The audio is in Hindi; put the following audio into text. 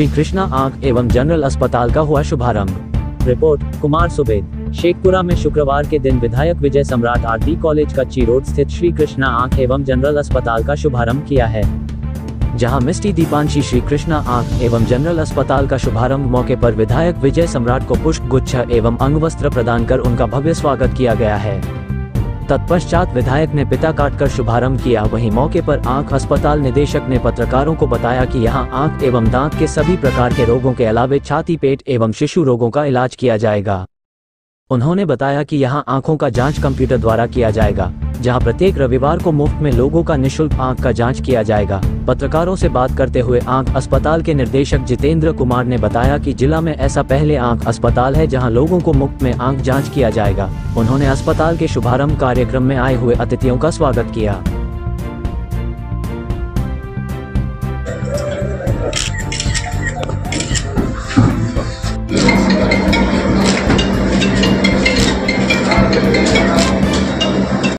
श्री कृष्णा आँख एवं जनरल अस्पताल का हुआ शुभारंभ। रिपोर्ट, कुमार सुबेद। शेखपुरा में शुक्रवार के दिन विधायक विजय सम्राट आरटी कॉलेज कच्ची रोड स्थित श्री कृष्णा आँख एवं जनरल अस्पताल का शुभारंभ किया है। जहाँ मिस्टी दीपांशी श्री कृष्णा आँख एवं जनरल अस्पताल का शुभारंभ मौके पर विधायक विजय सम्राट को पुष्प, गुच्छ एवं अंग वस्त्र प्रदान कर उनका भव्य स्वागत किया गया है। तत्पश्चात विधायक ने पिता काटकर शुभारंभ किया। वहीं मौके पर आँख अस्पताल निदेशक ने पत्रकारों को बताया कि यहाँ आँख एवं दांत के सभी प्रकार के रोगों के अलावे छाती, पेट एवं शिशु रोगों का इलाज किया जाएगा। उन्होंने बताया कि यहाँ आँखों का जाँच कंप्यूटर द्वारा किया जाएगा। जहाँ प्रत्येक रविवार को मुफ़्त में लोगों का निशुल्क आँख का जाँच किया जाएगा। पत्रकारों से बात करते हुए आँख अस्पताल के निर्देशक जितेंद्र कुमार ने बताया कि जिला में ऐसा पहले आँख अस्पताल है जहाँ लोगों को मुफ़्त में आँख जाँच किया जाएगा। उन्होंने अस्पताल के शुभारंभ कार्यक्रम में आए हुए अतिथियों का स्वागत किया।